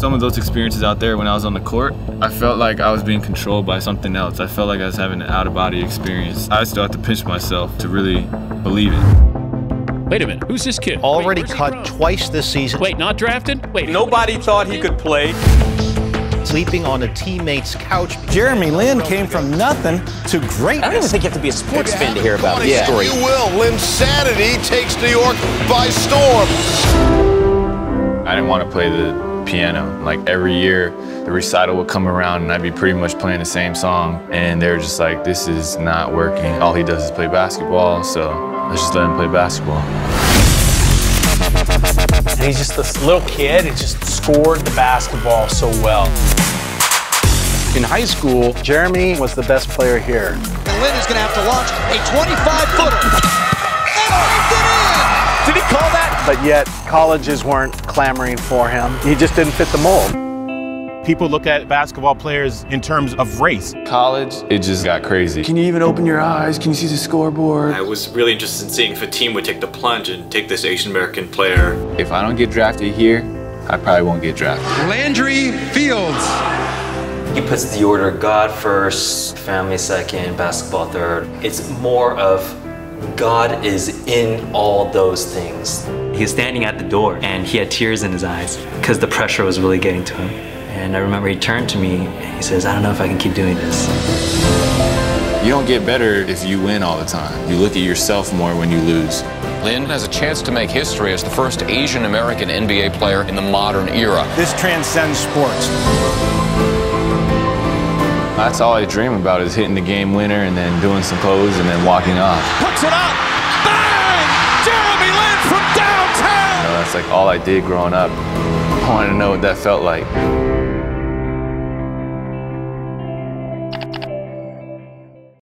Some of those experiences out there when I was on the court, I felt like I was being controlled by something else. I felt like I was having an out-of-body experience. I still have to pinch myself to really believe it. Wait a minute, who's this kid? Already Wait, cut twice this season. Wait, not drafted? Wait, Nobody thought he could play. Sleeping on a teammate's couch. Jeremy Lin came from nothing to great. I don't even think you have to be a sports fan to hear about this yeah. story. You will. Linsanity takes New York by storm. I didn't want to play the piano. Like every year, the recital would come around and I'd be pretty much playing the same song. And they were just like, this is not working. All he does is play basketball, so let's just let him play basketball. And he's just this little kid who just scored the basketball so well. In high school, Jeremy was the best player here. And Lin is going to have to launch a 25-footer. But yet, colleges weren't clamoring for him. He just didn't fit the mold. People look at basketball players in terms of race. College, it just got crazy. Can you even open your eyes? Can you see the scoreboard? I was really interested in seeing if a team would take the plunge and take this Asian American player. If I don't get drafted here, I probably won't get drafted. Landry Fields. He puts the order God first, family second, basketball third. It's more of God is in all those things. He was standing at the door and he had tears in his eyes because the pressure was really getting to him. And I remember he turned to me and he says, I don't know if I can keep doing this. You don't get better if you win all the time. You look at yourself more when you lose. Lin has a chance to make history as the first Asian American NBA player in the modern era. This transcends sports. That's all I dream about is hitting the game winner and then doing some pose and then walking off. Puts it up. Bang! Jeremy Lin from downtown! You know, that's like all I did growing up. I wanted to know what that felt like.